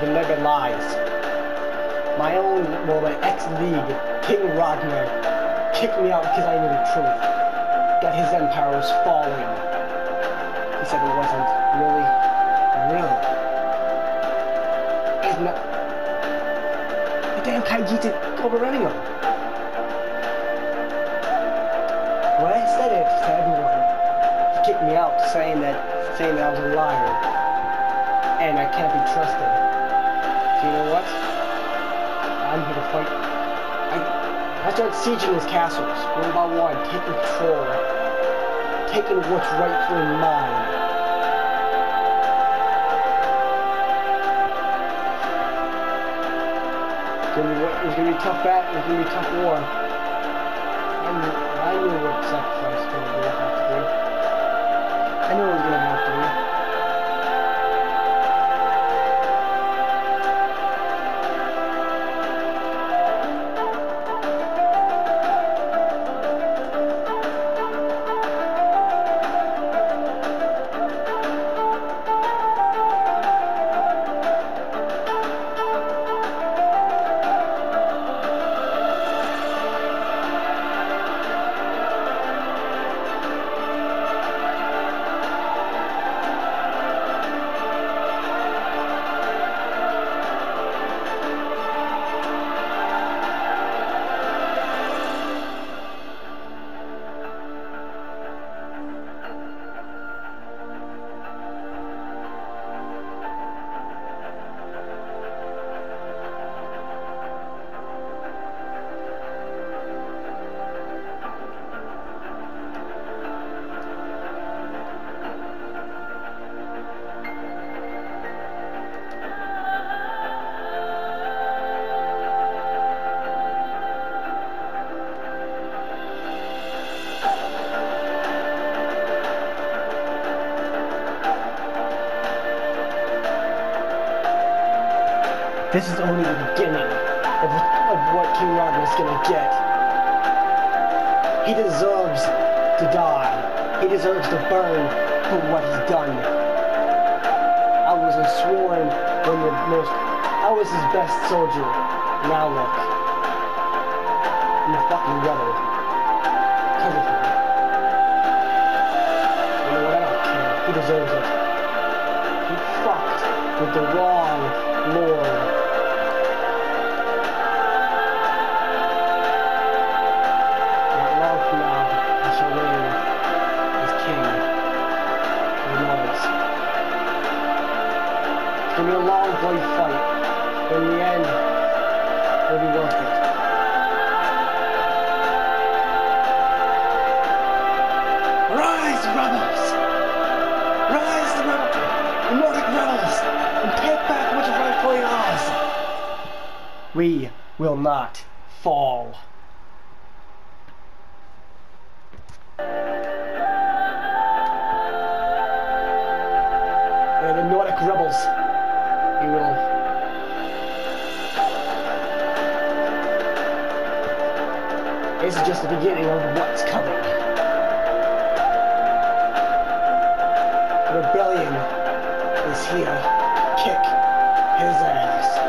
the mega lies. My own, well, my ex-league, King Ragnar, kicked me out because I knew the truth. That his empire was falling. He said it wasn't. Really? Really? Isn't that... The damn Kaiji took over anyway. When I said it to everyone, he kicked me out saying that, saying that I was a liar. And I can't be trusted. So you know what? I'm here to fight. I, I started sieging his castles, one by one, taking control, taking what's rightfully mine. It's gonna be, be tough battle, it's gonna be tough war. I knew, I knew what sacrifice was gonna have to do. I knew it was gonna have This is only the beginning of, of what King Ragnar is gonna get. He deserves to die. He deserves to burn for what he's done. I was a sworn one the most. I was his best soldier. Now look. A fucking rebel. Because of him. You know what? I. He deserves it. He fucked with the wrong lord. It's gonna be a long, bloody fight, but in the end, it'll be worth it. Rise, rebels! Rise, the rebels! The Nordic rebels! And take back what is rightfully ours! We will not fall. The Nordic rebels. You will. This is just the beginning of what's coming. Rebellion is here. Kick his ass.